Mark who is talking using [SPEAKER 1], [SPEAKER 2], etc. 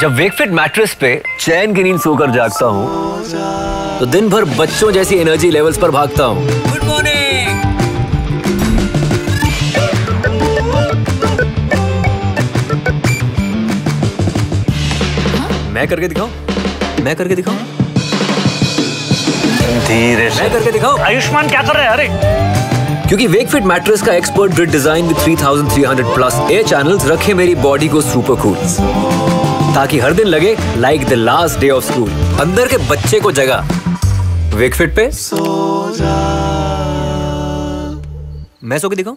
[SPEAKER 1] जब वेकफिट मैट्रेस पे चैन की नींद सोकर जागता हूँ तो दिन भर बच्चों जैसी एनर्जी लेवल्स पर भागता हूँ। गुड मॉर्निंग मैं करके दिखाऊँ? मैं करके दिखाऊँ?
[SPEAKER 2] धीरे से।
[SPEAKER 1] मैं करके दिखाऊँ?
[SPEAKER 2] आयुष्मान क्या कर रहे हैं? अरे!
[SPEAKER 1] क्योंकि वेकफिट मैट्रेस का expert grid design with 3300 plus air channels रखे मेरी बॉडी को सुपर कूल ताकि हर दिन लगे like the last day of school अंदर के बच्चे को जगा। वेकफिट पे। सो जा। मैं सो के दिखाऊँ?